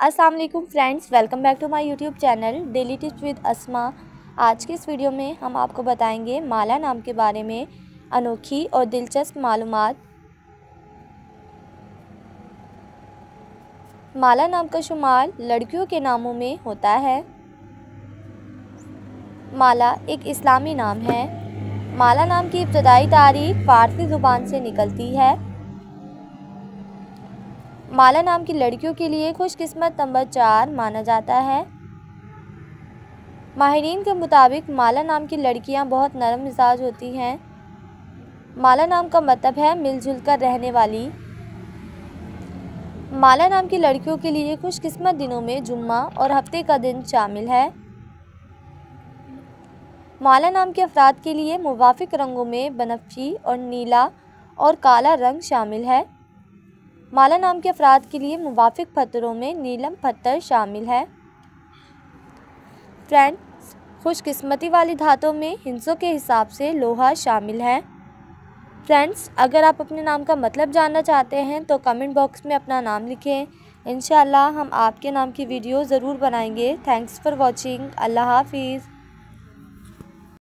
अस्सलाम वालेकुम friends, welcome back to my YouTube channel daily tips with Asma. आज के इस वीडियो में हम आपको बताएँगे माला नाम के बारे में अनोखी और दिलचस्प मालूम माला नाम का शुमार लड़कियों के नामों में होता है। माला एक इस्लामी नाम है। माला नाम की इब्तदाई तारीख फ़ारसी ज़ुबान से निकलती है। माला नाम की लड़कियों के लिए खुशकिस्मत नंबर चार माना जाता है। माहरीन के मुताबिक माला नाम की लड़कियाँ बहुत नरम मिजाज होती हैं। माला नाम का मतलब है मिलजुल कर रहने वाली। माला नाम की लड़कियों के लिए खुशकिस्मत दिनों में जुम्मा और हफ़्ते का दिन शामिल है। माला नाम के अफराद के लिए मुवाफ़ रंगों में बनफी और नीला और काला रंग शामिल है। माला नाम के अफराद के लिए मुवाफ़ पत्थरों में नीलम पत्थर शामिल है। फ्रेंड्स, खुशकिस्मती वाली धातों में हिंसों के हिसाब से लोहा शामिल है। फ्रेंड्स, अगर आप अपने नाम का मतलब जानना चाहते हैं तो कमेंट बॉक्स में अपना नाम लिखें। इन हम आपके नाम की वीडियो ज़रूर बनाएँगे। Thanks for watching. अल्लाह हाफिज़।